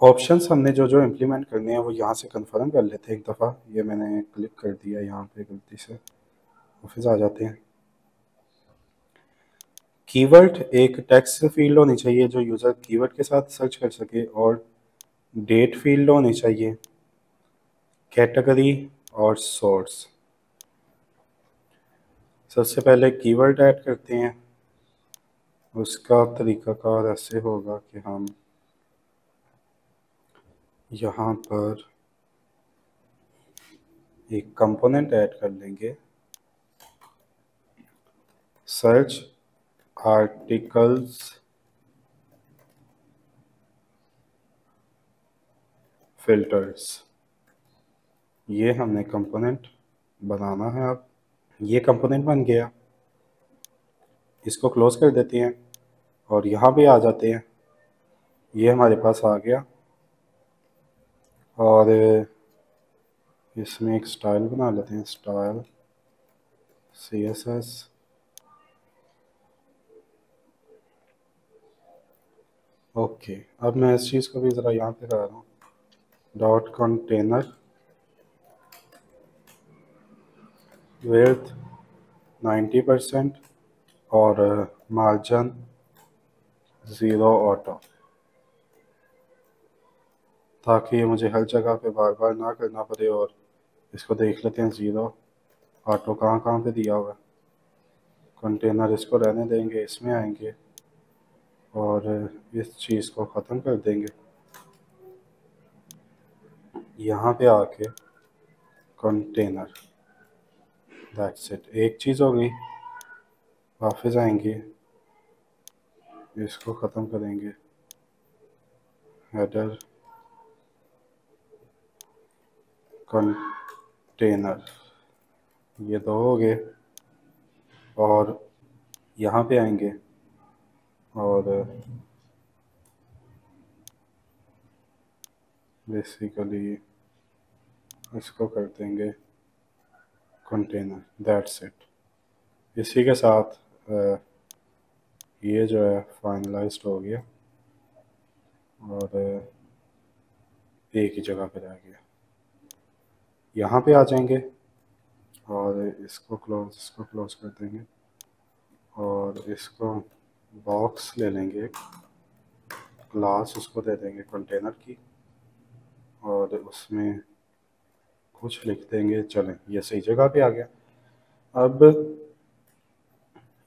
Options हमने जो जो इम्प्लीमेंट करने हैं, वो यहाँ से कंफर्म कर लेते हैं एक दफ़ा। ये मैंने क्लिक कर दिया यहाँ पे गलती से। ऑफ़िस आ जाते हैं। कीवर्ड एक टेक्स्ट फ़ील्ड होनी चाहिए जो यूज़र कीवर्ड के साथ सर्च कर सके और डेट फ़ील्ड होनी चाहिए। कैटेगरी और सोर्स सबसे पहले कीवर्ड ऐड करते हैं। उसका तरीक़ाकार ऐसे होगा कि हम यहाँ पर एक कंपोनेंट ऐड कर लेंगे। सर्च आर्टिकल्स फिल्टर्स ये हमने कंपोनेंट बनाना है अब। ये कंपोनेंट बन गया। इसको क्लोज कर देते हैं और यहाँ भी आ जाते हैं। ये हमारे पास आ गया। और इसमें एक स्टाइल बना लेते हैं, style C S S okay, अब मैं इस चीज़ को भी ज़रा यहाँ पे करा रहा हूँ dot container width ninety percent और मार्जिन ज़ीरो ऑटो ताकि ये मुझे हर जगह पे बार बार ना करना पड़े और इसको देख लेते हैं ज़ीरो। ऑटो कहाँ कहाँ पे दिया हुआ कंटेनर इसको रहने देंगे, इसमें आएँगे और इस चीज़ को ख़त्म कर देंगे। यहाँ पे आके कंटेनर। दैट्स इट एक चीज़ हो गई। वापस आएँगे। इसको ख़त्म करेंगे। हेडर कंटेनर ये दो हो गए। और यहाँ पे आएँगे। और बेसिकली इसको कर देंगे कंटेनर दैट्स इट इसी के साथ ये जो है फाइनलाइज्ड हो गया। और एक ही जगह पर आ गया। यहाँ पे आ जाएँगे। और इसको क्लोज इसको क्लोज कर देंगे। और इसको बॉक्स ले लेंगे। ग्लास उसको दे देंगे कंटेनर की। और उसमें कुछ लिख देंगे। चलें, ये सही जगह पे आ गया। अब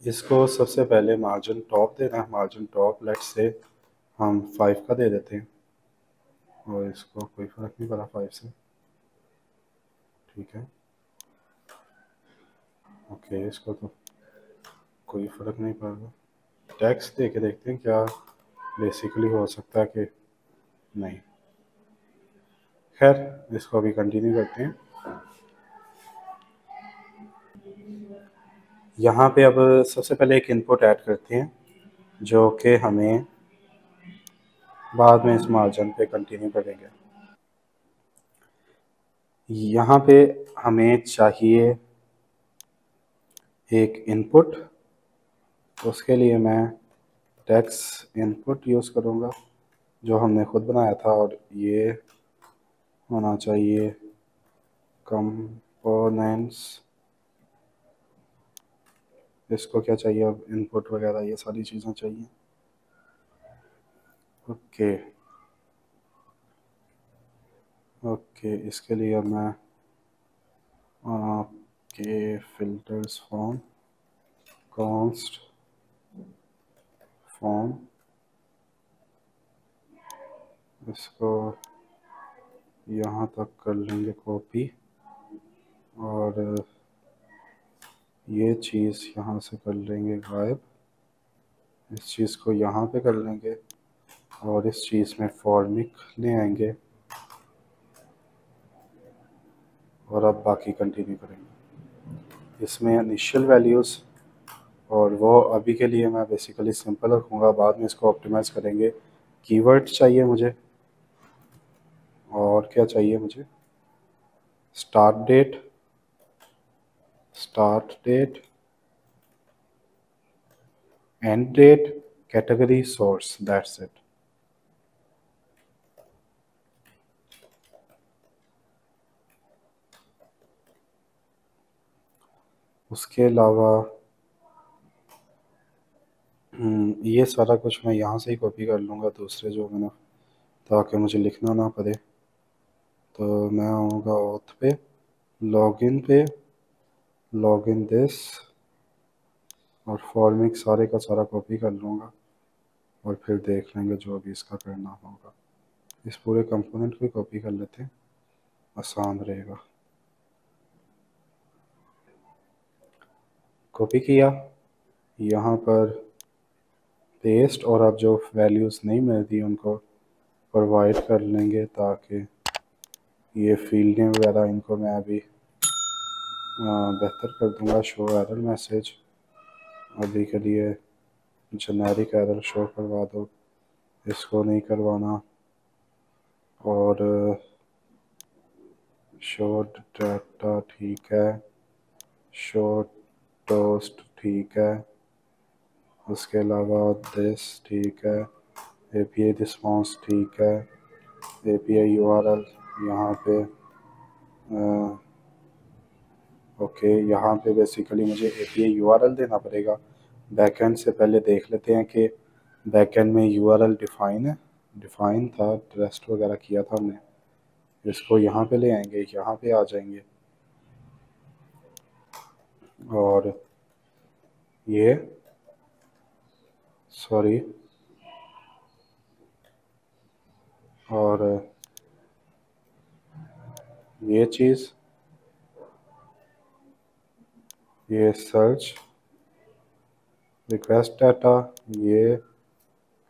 इसको सबसे पहले मार्जिन टॉप देना है। मार्जिन टॉप लेट से हम फाइव का दे देते हैं। और इसको कोई फ़र्क नहीं पड़ा फाइव से। ठीक है। ओके इसको तो कोई फ़र्क नहीं पड़ेगा। टैक्स दे के देखते हैं क्या बेसिकली हो सकता है कि नहीं। खैर, इसको अभी कंटिन्यू करते हैं। यहाँ पे अब सबसे पहले एक इनपुट ऐड करते हैं, जो कि हमें बाद में इस मार्जिन पे कंटिन्यू करेंगे। यहाँ पे हमें चाहिए एक इनपुट उसके लिए मैं टेक्स इनपुट यूज़ करूँगा, जो हमने ख़ुद बनाया था, और ये होना चाहिए कंपोनेंट्स इसको क्या चाहिए? अब इनपुट वगैरह, ये सारी चीज़ें चाहिए। ओके ओके, इसके लिए मैं आपके फिल्टर्स फॉर्म, कॉन्स्ट फॉर्म, इसको यहाँ तक कर लेंगे कॉपी, और ये चीज़ यहाँ से कर लेंगे गायब। इस चीज़ को यहाँ पे कर लेंगे, और इस चीज़ में फॉर्मिक ले आएँगे। और अब बाकी कंटिन्यू करेंगे। इसमें इनिशियल वैल्यूज़ और वो अभी के लिए मैं बेसिकली सिंपल रखूँगा, बाद में इसको ऑप्टिमाइज करेंगे। कीवर्ड चाहिए मुझे। और क्या चाहिए मुझे? Start date start date end date category source that's it उसके अलावा हम्म, ये सारा कुछ मैं यहाँ से ही कॉपी कर लूँगा दूसरे जो मैंने ताकि मुझे लिखना ना पड़े। तो मैं आऊँगा ओथ पे लॉगिन पे लॉगिन दिस और फॉर्मिक सारे का सारा कॉपी कर लूँगा और फिर देख लेंगे जो अभी इसका करना होगा। इस पूरे कंपोनेंट को कॉपी कर लेते हैं आसान रहेगा। कॉपी किया। यहाँ पर पेस्ट और अब जो वैल्यूज़ नहीं मिलती उनको प्रोवाइड कर लेंगे ताकि ये फील्डें वगैरह इनको मैं अभी बेहतर कर दूँगा। शो एरर मैसेज अभी के लिए जनरिक एरर शो करवा दो। इसको नहीं करवाना। और शॉर्ट डाटा ठीक है। शॉर्ट टोस्ट ठीक है? उसके अलावा दिस ठीक है? ए पी आई रिस्पॉन्स ठीक है? A P I U R L यहाँ पे आ, ओके यहाँ पे बेसिकली मुझे A P I U R L देना पड़ेगा। बैकएंड से पहले देख लेते हैं कि बैकएंड में यू आर एल डिफ़ाइन है। डिफ़ाइन था ट्रस्ट वगैरह किया था हमने। इसको यहाँ पे ले आएँगे यहाँ पे आ जाएँगे। और ये सॉरी और ये चीज़, ये सर्च रिक्वेस्ट डाटा ये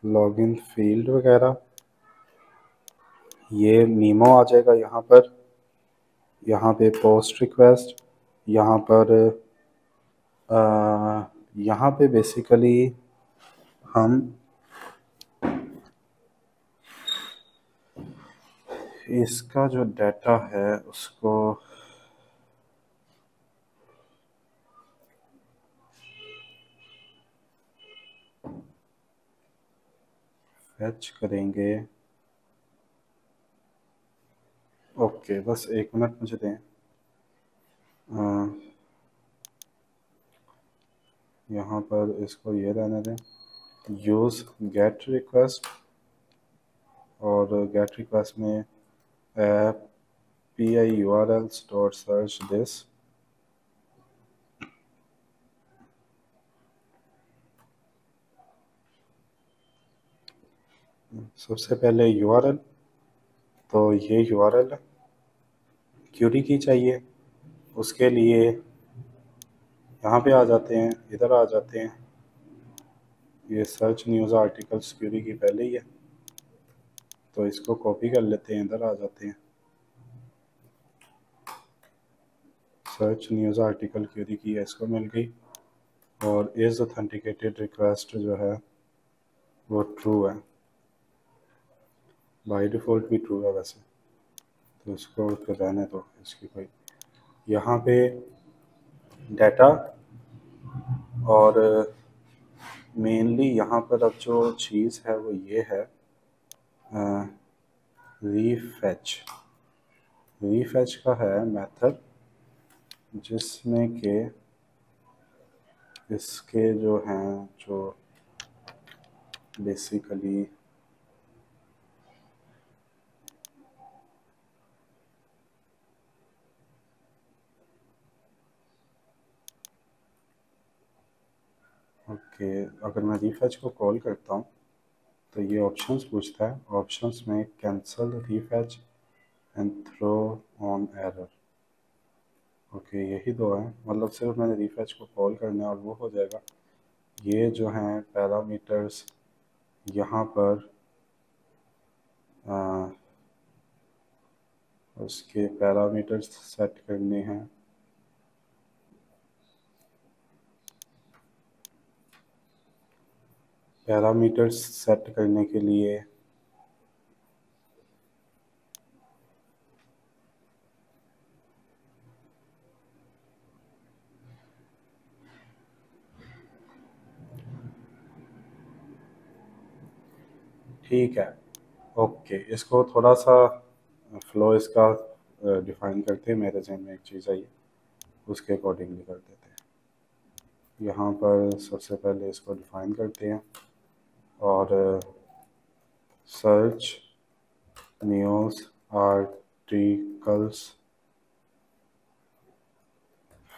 लॉगिन फ़ील्ड वगैरह, ये मीमो आ जाएगा यहाँ पर, यहाँ पे पोस्ट रिक्वेस्ट यहाँ पर यहाँ पे बेसिकली हम इसका जो डाटा है, उसको फैच करेंगे। ओके बस एक मिनट मुझे दें। यहाँ पर इसको ये रहने दें। यूज़ गेट रिक्वेस्ट और गेट रिक्वेस्ट में app P I U R L dot search this सबसे पहले यू आर एल तो ये यू आर एल क्यूरी की चाहिए, उसके लिए यहाँ पे आ जाते हैं, इधर आ जाते हैं। ये सर्च न्यूज़ आर्टिकल क्यूरी की पहले ही है। तो इसको कॉपी कर लेते हैं, इधर आ जाते हैं। सर्च न्यूज़ आर्टिकल क्यूरी की है, इसको मिल गई। और इज़ ऑथेंटिकेटेड रिक्वेस्ट जो है, वो ट्रू है। बाई डिफ़ॉल्ट भी ट्रू है वैसे। तो इसको रहने दो, इसकी कोई यहाँ पे डाटा और मेनली यहाँ पर अब जो चीज़ है वो ये है रीफेच रीफेच का है मेथड जिसमें के इसके जो हैं, जो बेसिकली ओके अगर मैं रीफेच को कॉल करता हूँ तो ये ऑप्शंस पूछता है ऑप्शंस में cancel refetch and throw on error okay यही दो हैं। मतलब सिर्फ़ मैंने रीफेच को कॉल करना है और वो हो जाएगा। ये जो हैं पैरामीटर्स यहाँ पर आ, उसके पैरामीटर्स सेट करने हैं। पैरामीटर्स सेट करने के लिए। ठीक है। ओके, इसको थोड़ा सा फ्लो इसका डिफाइन करते हैं। मेरे जहन में एक चीज़ आई, उसके अकॉर्डिंगली कर देते हैं। यहाँ पर सबसे पहले इसको डिफाइन करते हैं। और search news articles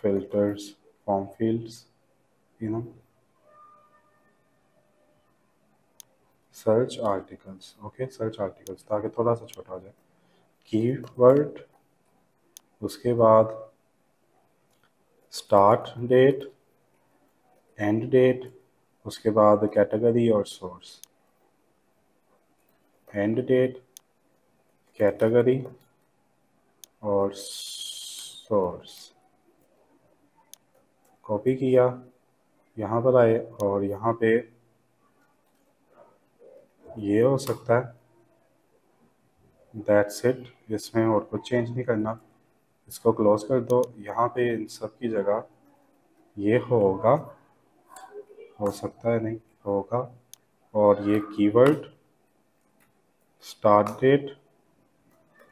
filters, form fields, you know. Search articles okay search articles ताकि थोड़ा सा छोटा हो जाए। कीवर्ड उसके बाद स्टार्ट डेट एंड डेट उसके बाद कैटेगरी और सोर्स एंड डेट कैटेगरी और सोर्स कॉपी किया, यहाँ पर आए और यहाँ पे ये हो सकता है. दैट्स इट इसमें और कुछ चेंज नहीं करना. इसको क्लोज कर दो. यहाँ पे इन सब की जगह ये होगा. हो सकता है, नहीं होगा। और ये keyword start date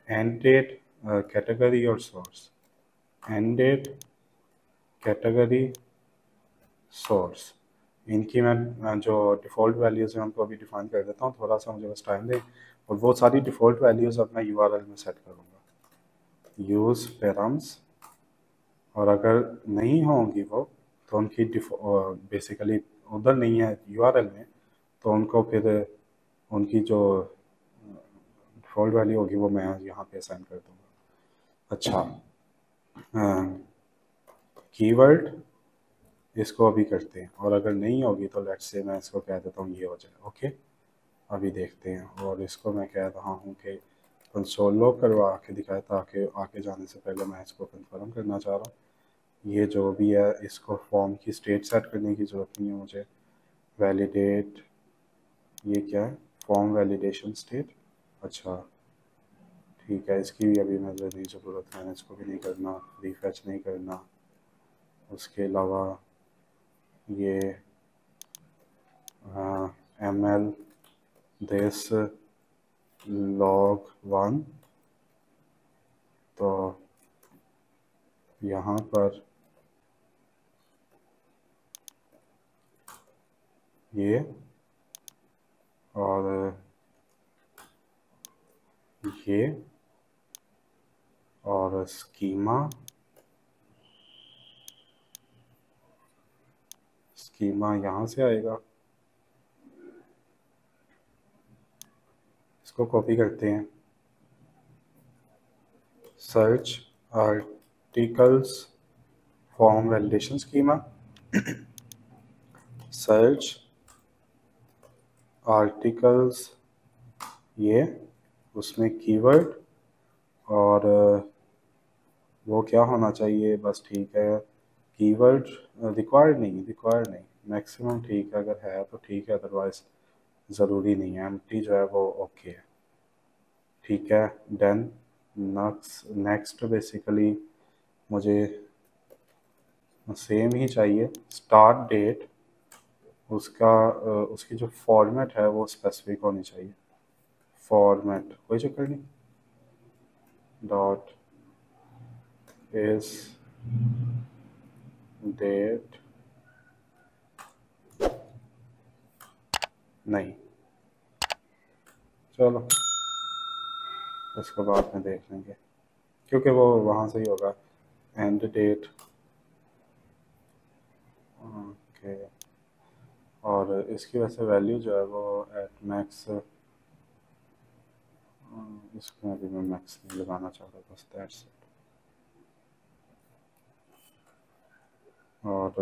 end date category और source end date category source इनकी मैं जो डिफ़ॉल्ट वैल्यूज़ हैं, उनको अभी डिफाइन कर देता हूँ। थोड़ा सा मुझे बस टाइम दें और वो सारी डिफ़ॉल्ट वैल्यूज़ अब मैं यू में सेट करूँगा। यूज़ पैरम्स और अगर नहीं होंगी वो तो उनकी बेसिकली उधर नहीं है यूआरएल में तो उनको फिर उनकी जो डिफ़ॉल्ट वैल्यू होगी वो मैं यहाँ पे असाइन कर दूँगा अच्छा। कीवर्ड इसको अभी करते हैं, और अगर नहीं होगी तो लेट्स से मैं इसको कह देता हूँ ये हो जाए ओके अभी देखते हैं, और इसको मैं कह रहा हूँ कि कंसोल करवा के दिखाए, ताकि आके जाने से पहले मैं इसको कंफर्म करना चाह रहा हूँ ये जो भी है, इसको फॉर्म की स्टेट सेट करने की ज़रूरत नहीं है मुझे। वैलिडेट ये क्या है? फॉर्म वैलिडेशन स्टेट अच्छा ठीक है, इसकी भी अभी मुझे नहीं ज़रूरत है, इसको भी नहीं करना रिफेच नहीं करना। उसके अलावा ये M L this log one तो यहाँ पर ये और ये और स्कीमा स्कीमा यहाँ से आएगा। इसको कॉपी करते हैं। Search articles form validation schema. Search articles, ये उसमें कीवर्ड और वो क्या होना चाहिए? बस ठीक है। कीवर्ड रिक्वायर्ड नहीं रिक्वायर्ड नहीं। मैक्सिमम ठीक है, अगर है तो ठीक है अदरवाइज़ ज़रूरी नहीं है। एम जो है वो ओके है। ठीक है डन नेक्स्ट नेक्स्ट बेसिकली मुझे सेम ही चाहिए। स्टार्ट डेट उसका उसकी जो फॉर्मेट है वो स्पेसिफिक होनी चाहिए। फॉर्मेट कोई चक्कर नहीं। डॉट इज़ डेट नहीं। चलो, इसको बाद में देख लेंगे। क्योंकि वो वहाँ से ही होगा। एंड डेट ओके और इसकी वजह से वैल्यू जो है वो एट मैक्स इसमें अभी मैं मैक्स नहीं लगाना चाह रहा, बस दैट्स और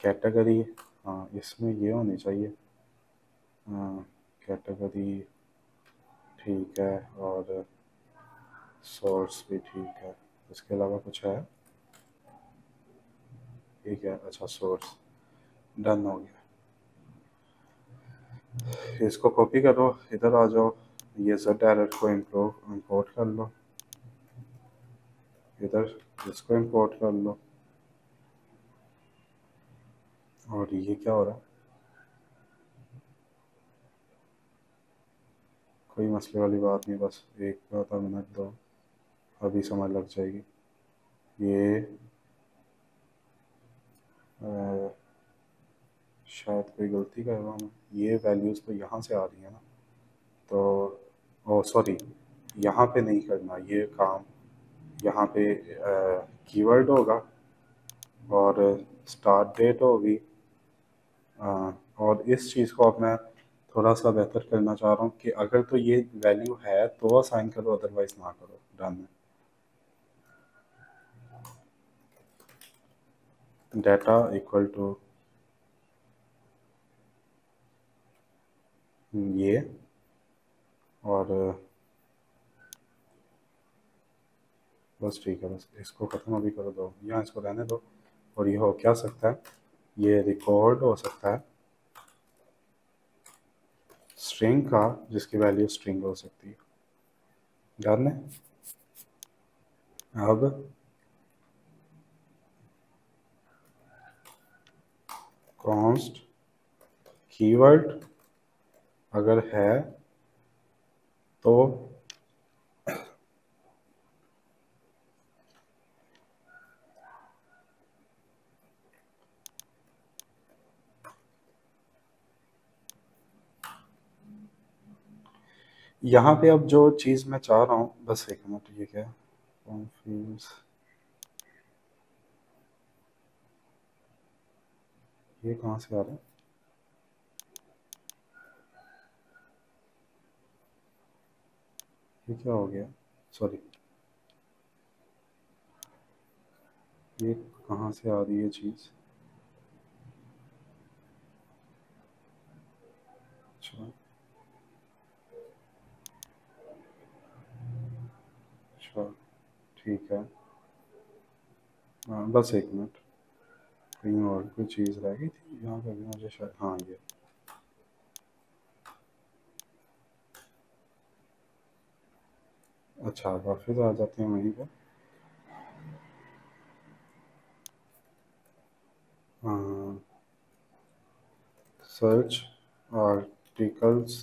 कैटेगरी हाँ इसमें ये होनी चाहिए। कैटेगरी ठीक है और सोर्स भी ठीक है। इसके अलावा कुछ है? ठीक है अच्छा सोर्स डन हो गया। इसको कॉपी करो, इधर आ जाओ। ये सब डायरेक्ट को इम्प्रूव इंपोर्ट कर लो। इधर इसको इंपोर्ट कर लो। और ये क्या हो रहा है? कोई मसले वाली बात नहीं, बस एक आधा मिनट दो। अभी समझ लग जाएगी। ये शायद कोई गलती कर रहा हूँ। ये वैल्यूज़ तो यहाँ से आ रही है ना। तो सॉरी यहाँ पे नहीं करना ये काम। यहाँ पे कीवर्ड होगा और स्टार्ट डेट होगी। और इस चीज़ को अब मैं थोड़ा सा बेहतर करना चाह रहा हूँ कि अगर तो ये वैल्यू है तो असाइन करो अदरवाइज़ ना करो। डन डेटा इक्वल टू ये और, बस ठीक है, बस इसको ख़त्म अभी कर दो। यहाँ इसको रहने दो और ये हो, क्या सकता है? ये रिकॉर्ड हो सकता है। स्ट्रिंग का, जिसकी वैल्यू स्ट्रिंग हो सकती है। ध्यान है अब कॉन्स्ट कीवर्ड अगर है तो यहाँ पे अब जो चीज़ मैं चाह रहा हूँ, बस एक मिनट, ये क्या? कॉन्फ्यूज ये कहाँ से आ रहा है? ये क्या हो गया? सॉरी ये कहाँ से आ रही है चीज़? अच्छा। अच्छा ठीक है। हाँ बस एक मिनट। कहीं और कोई चीज़ रह गई थी? यहाँ पे भी मुझे शायद हाँ ये। अच्छा वापस आ जाते हैं वहीं पर सर्च आर्टिकल्स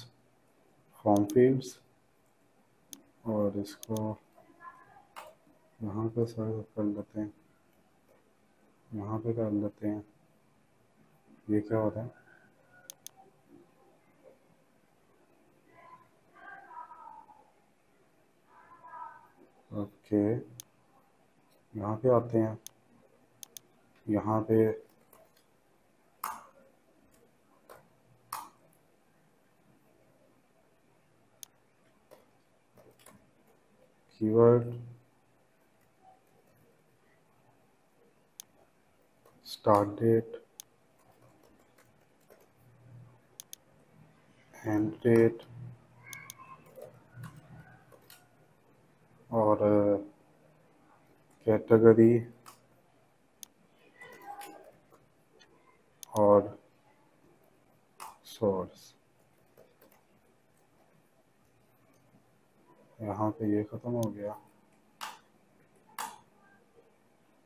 फॉर्म फील्ड्स और इसको यहाँ पे सर्च कर लेते हैं। यहाँ पे कर लेते हैं। ये क्या हो रहा है? ओके। यहाँ पे आते हैं। यहाँ पे keyword start date end date और कैटेगरी और सोर्स। यहाँ पे ये ख़त्म हो गया।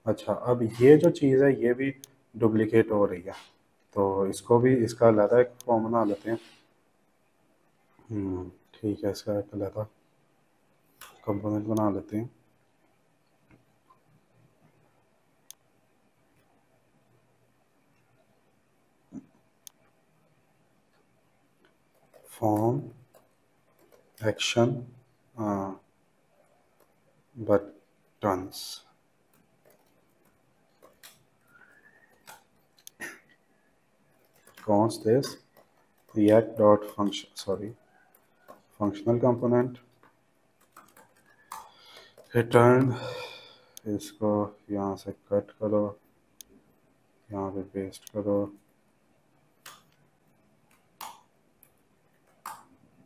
अच्छा अब ये जो चीज़ है ये भी डुप्लीकेट हो रही है। तो इसको भी इसका अलहदा एक फॉर्म बना लेते हैं। हम्म, ठीक है इसका एक अलहदा कंपोनेंट बना लेते हैं। Form action buttons const this React dot function sorry functional component return. इसको यहाँ से कट करो। यहाँ पे पेस्ट करो।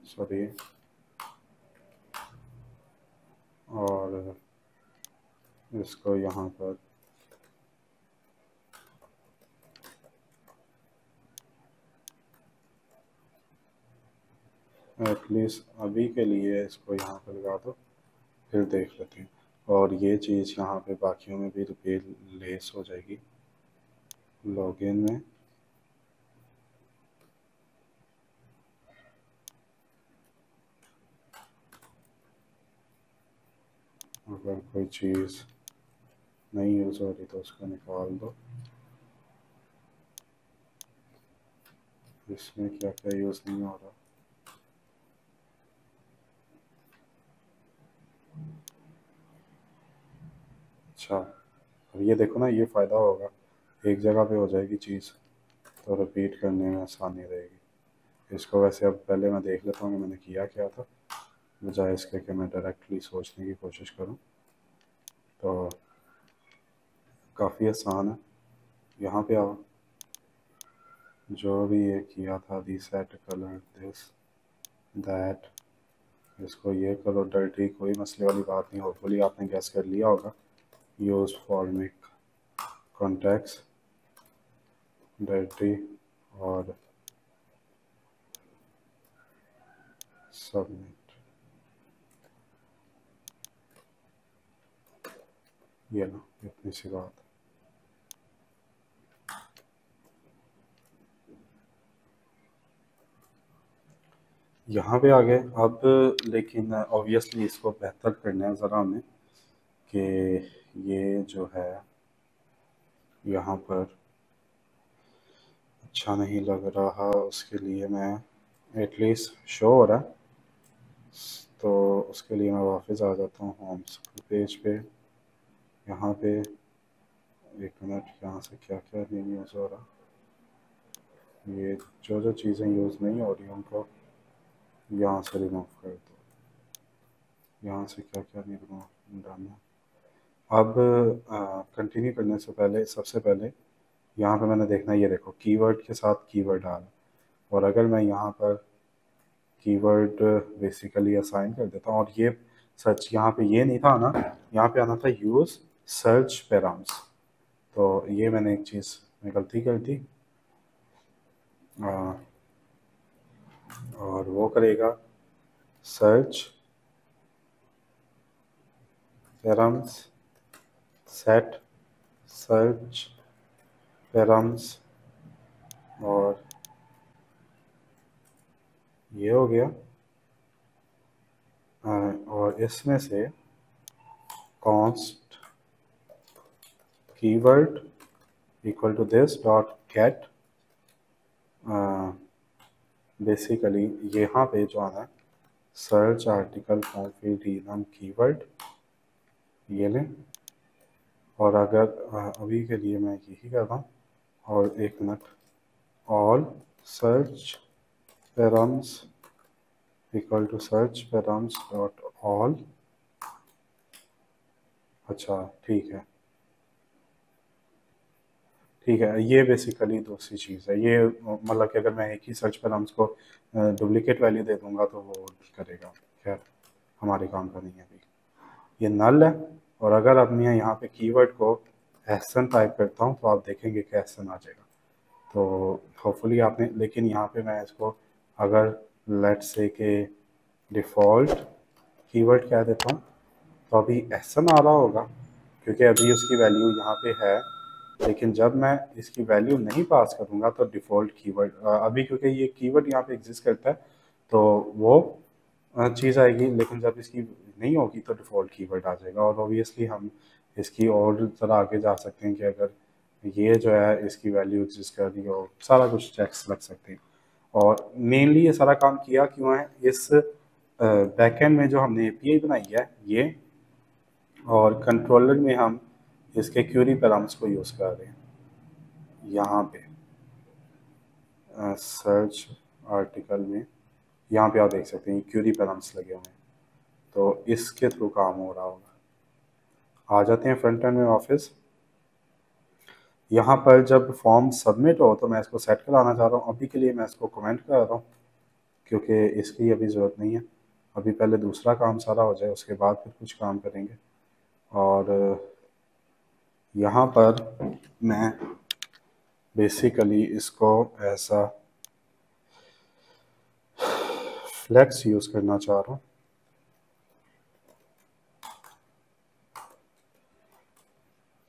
सॉरी और इसको यहाँ पर एटलीस्ट अभी के लिए इसको यहाँ पर लगा दो। फिर देख लेते हैं। और ये चीज़ यहाँ पे बाकियों में भी रुपये लेस हो जाएगी। लॉगिन में। अगर कोई चीज़ नहीं यूज़ हो रही तो उसको निकाल दो। इसमें क्या क्या यूज़ नहीं हो रहा। अब ये देखो ना, ये फ़ायदा होगा। एक जगह पे हो जाएगी चीज़ तो रिपीट करने में आसानी रहेगी। इसको वैसे अब पहले मैं देख लेता हूँ कि मैंने किया क्या था। बजाय इसके कि मैं डायरेक्टली सोचने की कोशिश करूँ। तो काफ़ी आसान है। यहाँ पे आओ। जो भी ये किया था दी सेट कलर दिस दैट इसको ये करो। डर्टी कोई मसले वाली बात नहीं। होपफुली आपने गैस कर लिया होगा। यूज़ फॉर्मिक कॉन्टेक्स डर्टी और सबमिट ये ना इतनी सी बात यहाँ पे आ गए अब लेकिन ऑब्वियसली इसको बेहतर करना है ज़रा हमें कि ये जो है, यहाँ पर अच्छा नहीं लग रहा, उसके लिए मैं एटलीस्ट शो हो। रहा तो उसके लिए मैं वापस आ जाता हूँ होम पेज पे। यहाँ पे एक मिनट यहाँ से क्या क्या नहीं यूज़ हो रहा। ये जो जो चीज़ें यूज़ नहीं हो रही उनको यहाँ से रिमूव कर दो। यहाँ से क्या क्या नहीं रिमूव डालना। अब कंटिन्यू करने से पहले, सबसे पहले यहाँ पे मैंने देखना ये देखो कीवर्ड के साथ कीवर्ड डाल। और अगर मैं यहाँ पर कीवर्ड बेसिकली असाइन कर देता हूँ, और ये सर्च यहाँ पे ये नहीं था ना, यहाँ पे आना था यूज़ सर्च पैराम्स तो ये मैंने एक चीज़ में गलती कर दी। और वो करेगा search params set search params और ये हो गया। और इसमें से const keyword equal to this dot get basically यहाँ पे जो है सर्च आर्टिकल फॉर्म फ़ीड नाम कीवर्ड ये लें। और अगर अभी के लिए मैं यही कर रहा हूँ। और एक minute. All search params equal to search params dot all अच्छा ठीक है। ठीक है, ये बेसिकली दूसरी चीज़ है। ये मतलब कि अगर मैं एक ही सर्च पर उसको डुप्लीकेट वैल्यू दे दूँगा तो वो करेगा। खैर, हमारे काम का नहीं है अभी। ये नल है। और अगर अब मैं यहाँ पे कीवर्ड को एहसन टाइप करता हूँ तो आप देखेंगे कि एहसन आ जाएगा। तो होपफुली आपने, लेकिन यहाँ पे मैं इसको अगर लेट से के डिफ़ॉल्ट कीवर्ड कह देता हूँ तो अभी एहसन आ रहा होगा, क्योंकि अभी उसकी वैल्यू यहाँ पे है, लेकिन जब मैं इसकी वैल्यू नहीं पास करूँगा तो डिफ़ॉल्ट कीवर्ड अभी क्योंकि ये कीवर्ड यहाँ पे एग्जिस्ट करता है तो वो चीज़ आएगी, लेकिन जब इसकी नहीं होगी तो डिफ़ॉल्ट कीवर्ड आ जाएगा। और ओबियसली हम इसकी और ज़रा आगे जा सकते हैं कि अगर ये जो है इसकी वैल्यू एग्जिस्ट कर रही हो सारा कुछ चेक्स लग सकते हैं। और मेनली ये सारा काम किया क्यों है? इस बैकएंड में जो हमने एपीआई बनाई है, ये और कंट्रोलर में हम इसके क्यूरी पैराम्स को यूज़ कर रहे हैं। यहाँ पे सर्च आर्टिकल में, यहाँ पे आप देख सकते हैं क्यूरी पैराम्स लगे हुए हैं। तो इसके थ्रू काम हो रहा होगा। आ जाते हैं फ्रंट एंड में ऑफ़िस यहाँ पर जब फॉर्म सबमिट हो तो मैं इसको सेट कराना चाह रहा हूँ। अभी के लिए मैं इसको कमेंट कर रहा हूँ, क्योंकि इसकी अभी ज़रूरत नहीं है। अभी पहले दूसरा काम सारा हो जाए, उसके बाद फिर कुछ काम करेंगे। और यहाँ पर मैं बेसिकली इसको ऐसा फ्लेक्स यूज़ करना चाह रहा हूँ।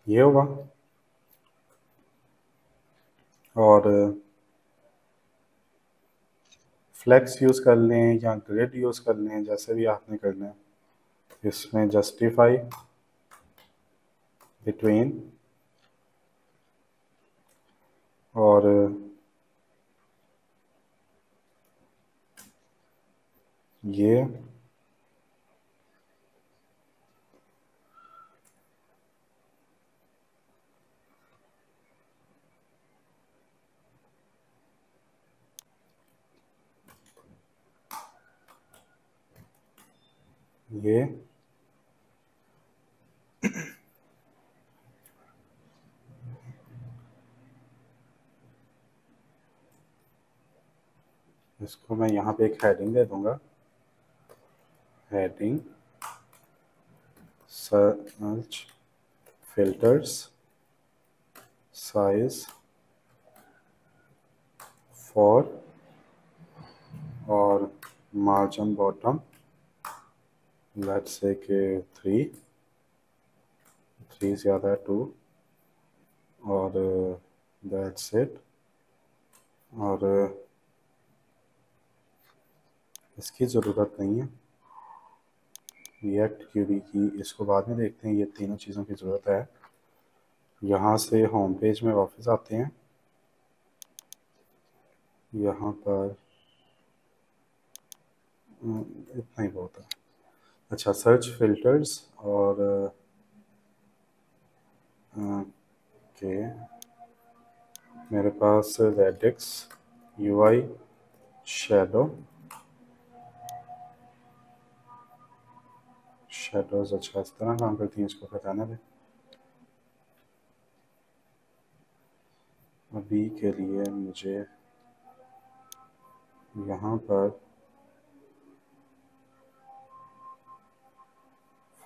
ये होगा और uh, फ्लेक्स यूज़ कर लें या ग्रिड यूज़ कर लें, जैसे भी आपने करना है। इसमें जस्टिफाई बिटवीन और uh, ये ये। इसको मैं यहाँ पे एक हेडिंग दे दूँगा। Heading search filters size for और मार्जिन बॉटम लेट्स से के थ्री थ्री ज़्यादा है टू और दैट्स uh, इट और uh, इसकी ज़रूरत नहीं है। रिएक्ट क्यूरी की इसको बाद में देखते हैं ये तीनों चीज़ों की ज़रूरत है। यहाँ से होम पेज में वापस आते हैं। यहाँ पर हम्म, इतना ही बहुत है। अच्छा सर्च फिल्टर्स और के मेरे पास रेडिक्स यूआई शेडो शेडोज अच्छा इस तरह काम करती हैं, इसको बताने में अभी के लिए मुझे यहाँ पर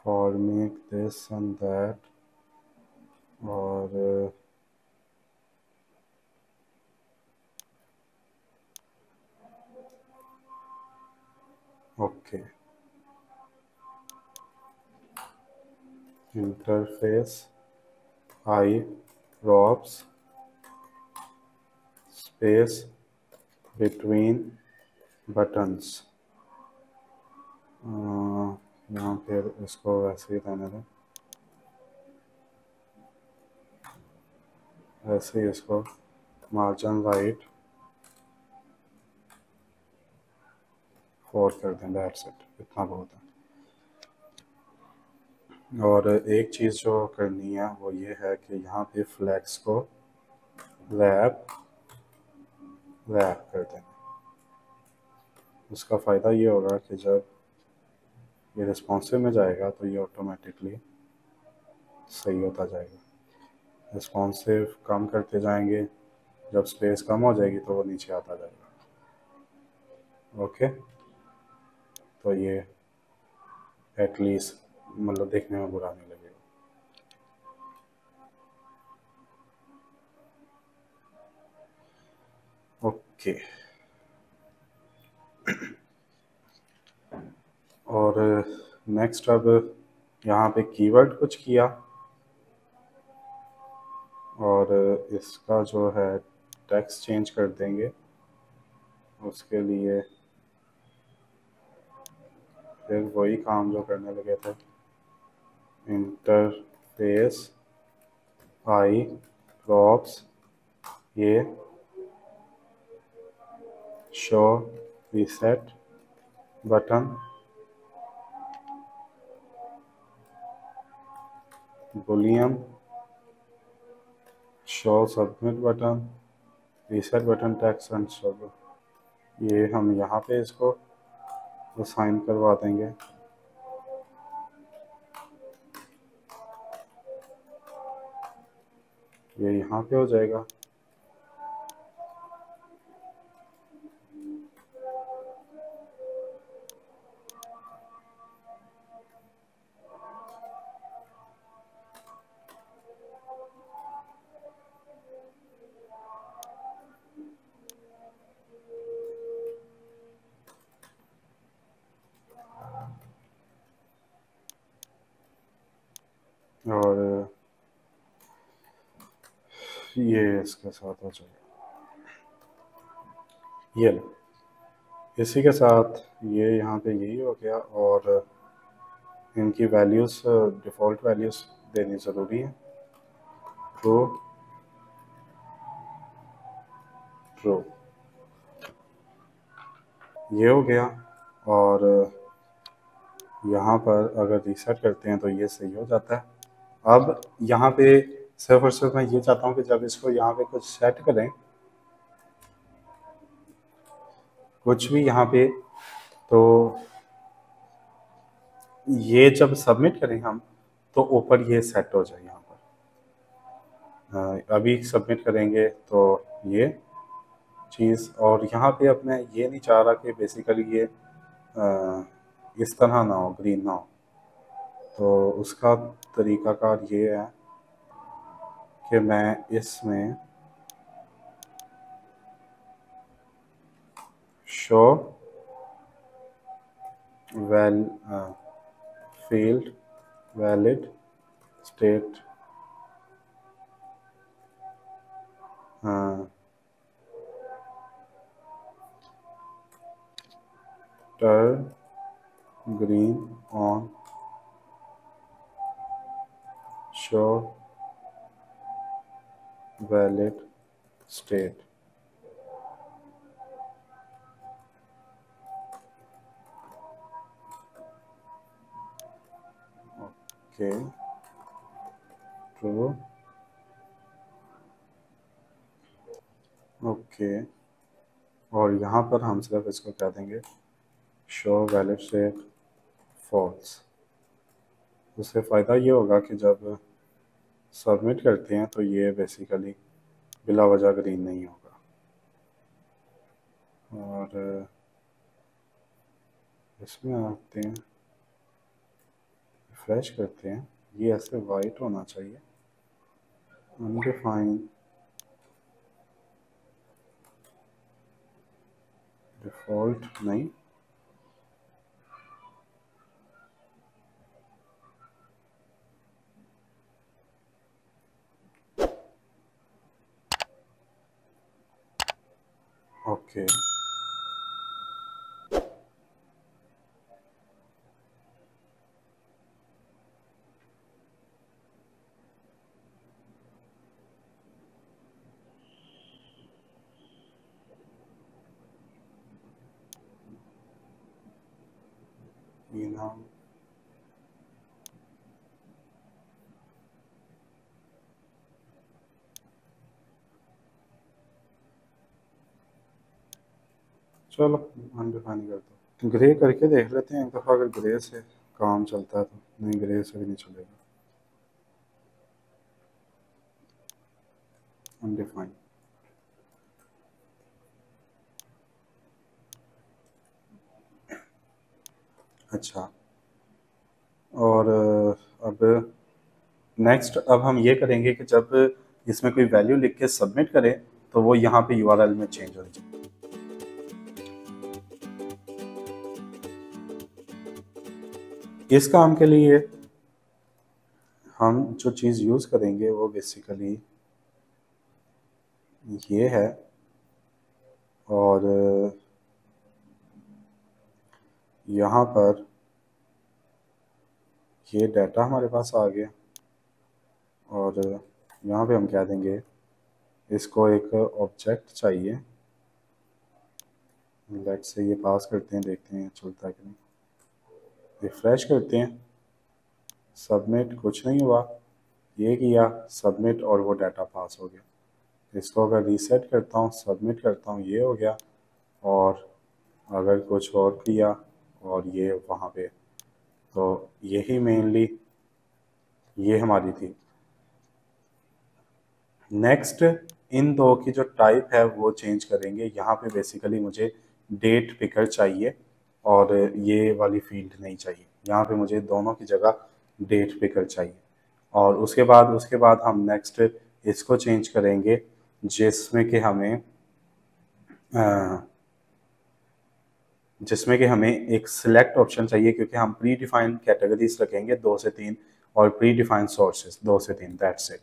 For make this and that or uh, okay. Interface i props space between buttons. Uh, यहाँ फिर इसको वैसे ही रहने दें ऐसे ही इसको मार्जिन राइट फोर कर दें दैट्स इट इतना बहुत है और एक चीज़ जो करनी है, वो ये है कि यहाँ पे फ्लैक्स को रैप रैप कर देना। उसका फ़ायदा ये होगा कि जब ये रिस्पॉन्सिव में जाएगा तो ये ऑटोमेटिकली सही होता जाएगा। रिस्पॉन्सिव कम करते जाएँगे, जब स्पेस कम हो जाएगी तो वो नीचे आता जाएगा। ओके तो ये एटलीस्ट मतलब देखने में बुरा नहीं लगेगा। ओके और नेक्स्ट अब यहाँ पे कीवर्ड कुछ किया। और इसका जो है टैक्स चेंज कर देंगे। उसके लिए फिर वही काम जो करने लगे थे। इंटरफेस आई प्रॉप्स ये show reset button boolean show submit button reset button text and show ये हम यहाँ पे इसको साइन करवा देंगे। ये यहाँ पे हो जाएगा। इसके साथ हो जाएगा ये लो। इसी के साथ ये यहाँ पे यही हो गया और इनकी वैल्यूज़ डिफ़ॉल्ट वैल्यूज़ देनी ज़रूरी है। ट्रू ट्रू ये हो गया और यहाँ पर अगर रीसेट करते हैं तो ये सही हो जाता है। अब यहाँ पे सिर्फ़ और सिर्फ़ मैं ये चाहता हूँ कि जब इसको यहाँ पे कुछ सेट करें, कुछ भी यहाँ पे तो ये जब सबमिट करें हम तो ऊपर ये सेट हो जाए यहाँ पर। अभी सबमिट करेंगे तो ये चीज़, और यहाँ पे अब मैं ये नहीं चाह रहा कि बेसिकली ये इस तरह ना हो ग्रीन ना हो। तो उसका तरीका तरीक़ाकार ये है कि मैं इसमें show well field valid state turn green on show valid state. Okay. True. Okay okay. और यहाँ पर हम सिर्फ़ इसको कह देंगे? शो वैलिड स्टेट फॉल्स उससे फ़ायदा ये होगा कि जब सबमिट करते हैं तो ये बेसिकली बिला वजह ग्रीन नहीं होगा। और, इसमें आते हैं फ्रेश करते हैं, ये ऐसे वाइट होना चाहिए। अनडिफाइन डिफ़ॉल्ट नहीं। Okay. You know. चलो अनडिफाइन कर दो। ग्रे करके देख लेते हैं, एक दफ़ा अगर ग्रे से काम चलता है तो। नहीं, ग्रे से भी नहीं चलेगा। अच्छा। और अब नेक्स्ट अब हम ये करेंगे कि जब इसमें कोई वैल्यू लिख के सबमिट करें तो वो यहाँ पे यूआरएल में चेंज हो जाए। इस काम के लिए हम जो चीज़ यूज़ करेंगे वो बेसिकली ये है। और यहाँ पर ये डाटा हमारे पास आ गया। और यहाँ पे हम क्या देंगे? इसको एक ऑब्जेक्ट चाहिए। लेट से ये पास करते हैं, देखते हैं, चलता है कि नहीं। रिफ़्रेश करते हैं। सबमिट कुछ नहीं हुआ। ये किया, सबमिट और वो डाटा पास हो गया। इसको अगर रीसेट करता हूँ, सबमिट करता हूँ, ये हो गया। और अगर कुछ और किया और ये वहाँ पे। तो यही मेनली ये हमारी थी। नेक्स्ट इन दो की जो टाइप है, वो चेंज करेंगे। यहाँ पे बेसिकली मुझे डेट पिकर चाहिए। और ये वाली फ़ील्ड नहीं चाहिए। यहाँ पे मुझे दोनों की जगह डेट पिकर चाहिए। और उसके बाद उसके बाद हम नेक्स्ट इसको चेंज करेंगे, जिसमें कि हमें जिसमें कि हमें एक सिलेक्ट ऑप्शन चाहिए, क्योंकि हम प्री डिफाइंड कैटेगरीज रखेंगे दो से तीन और प्री डिफाइंड सोर्सेज दो से तीन। दैट्स इट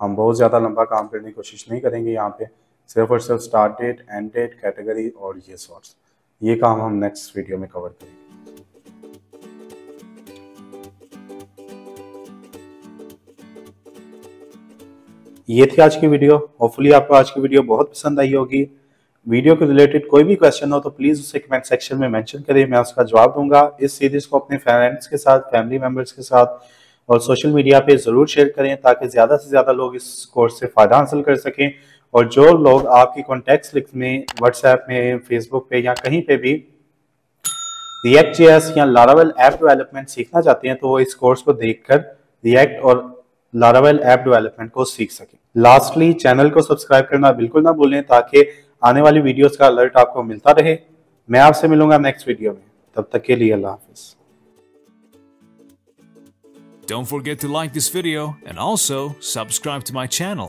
हम बहुत ज़्यादा लंबा काम करने की कोशिश नहीं करेंगे यहाँ पे। सिर्फ़ और सिर्फ़ start date end date category और ये सोर्स ये काम हम नेक्स्ट वीडियो में कवर करेंगे। ये थी आज की वीडियो होपफुली आपको आज की वीडियो बहुत पसंद आई होगी। वीडियो के रिलेटेड कोई भी क्वेश्चन हो तो प्लीज़ उसे कमेंट सेक्शन में मेंशन करें। मैं उसका जवाब दूँगा। इस सीरीज़ को अपने फ्रेंड्स के साथ फैमिली मेंबर्स के साथ और सोशल मीडिया पे ज़रूर शेयर करें ताकि ज़्यादा से ज़्यादा लोग इस कोर्स से फ़ायदा हासिल कर सकें। और जो लोग आपकी कॉन्टेक्ट लिस्ट में व्हाट्सएप में फेसबुक पे या कहीं पे भी रिएक्ट जेएस या लारावेल ऐप डेवलपमेंट सीखना चाहते हैं तो वो इस कोर्स को देखकर रिएक्ट और लारावेल ऐप डेवलपमेंट को सीख सकें। लास्टली चैनल को सब्सक्राइब करना बिल्कुल ना भूलें, ताकि आने वाली वीडियोस का अलर्ट आपको मिलता रहे। मैं आपसे मिलूँगा नेक्स्ट वीडियो में। तब तक के लिए अल्लाह हाफिज़। Don't forget to like this video and also subscribe to my channel.